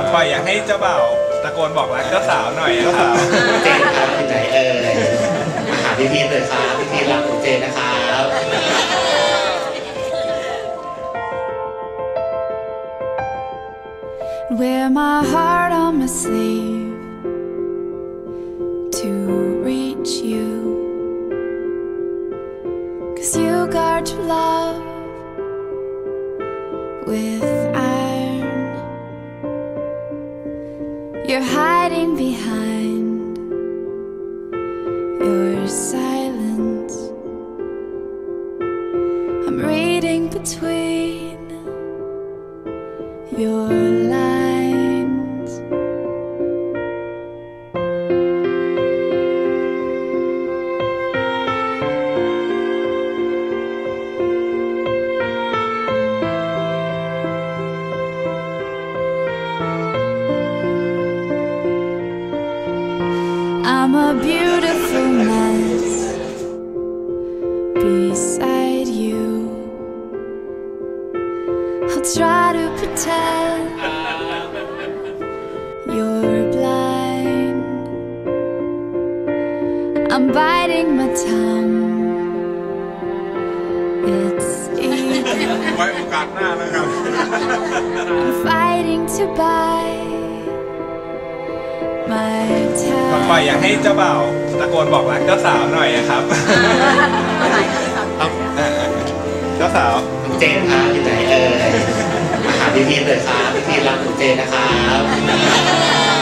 ก่อนปล่อยอยากให้เจ้าบ่าวตะโกนบอกรักเจ้าสาวหน่อยนะครับเจนครับอยู่ไหนเอ่ยมาหาพี่พีทเลยครับพี่พีทรักหนูเจนนะครับ Wear my heart on my sleeve to reach you. Cause you guard your love with You're hiding behind your silence. I'm reading between your lines. beautiful mess beside you. I'll try to pretend you're blind. I'm biting my tongue. It's easy. I'm fighting to buy. ก่อนปล่อยอยาก time. ให้เจ้าบ่าวตะโกนบอกรักเจ้าสาวหน่อยนะครับเจ้าสาวน้องเจนครับอยู่ไหนเอ่ยมาหาพี่พีทเลยครับพี่พีทรักหนูเจนนะครับ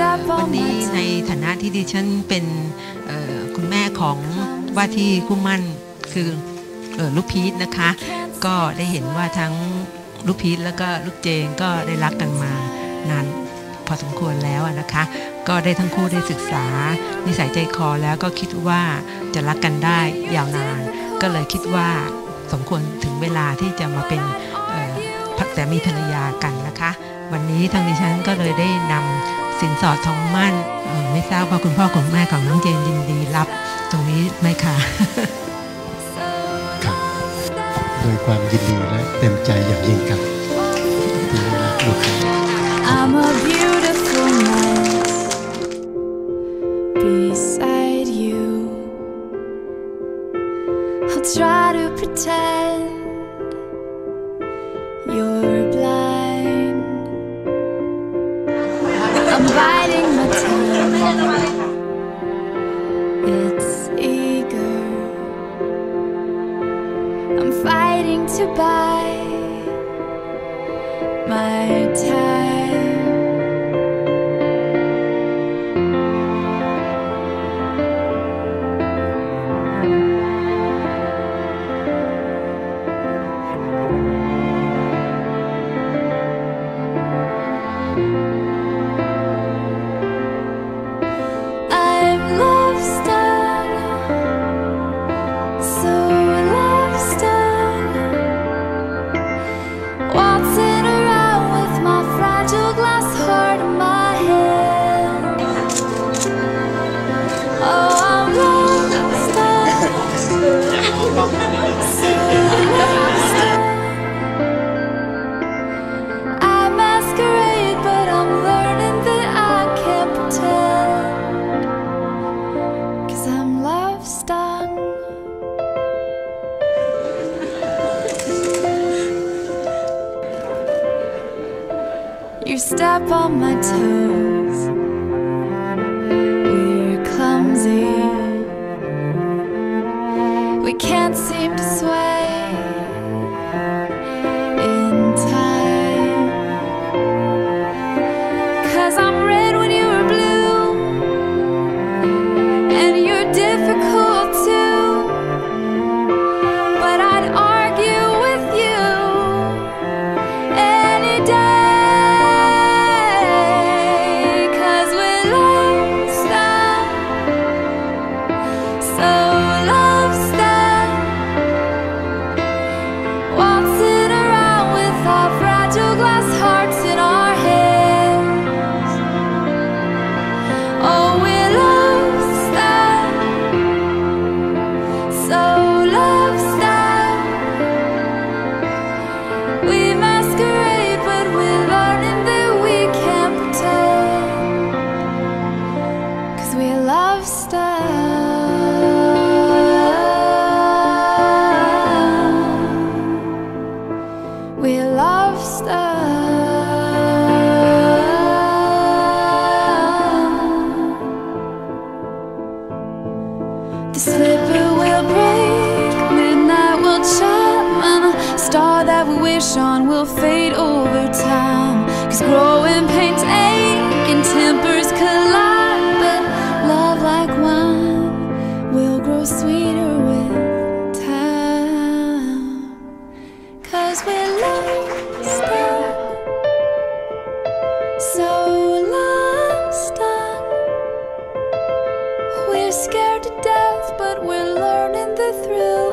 วันนี้ในฐานะที่ดิฉันเป็นคุณแม่ของว่าที่คู่มั่นคืออลูกพีทนะคะ ก็ได้เห็นว่าทั้งลูกพีทแล้วก็ลูกเจงก็ได้รักกันมานานพอสมควรแล้วนะคะ ก็ได้ทั้งคู่ได้ศึกษา นิสัยใจคอแล้วก็คิดว่าจะรักกันได้ยาวนาน ก็เลยคิดว่าสมควรถึงเวลาที่จะมาเป็นพักแต่มีภรรยากันนะคะ วันนี้ทางดิฉันก็เลยได้นำ สินสอดทองมั่นไม่ทราบว่าคุณพ่อคุณแม่ของน้องเจนยินดีรับ ตรงนี้ไหมคะครับโดยความยินดีและเต็มใจอย่างยิ่งครับที่ได้รับลูกค้า my time. Step on my toes. The slipper will break, midnight will chime, and a star that we wish on will fade over time. Cause growing pains ache and tempers collide, but love like wine will grow sweeter We're scared to death, but we're learning the thrill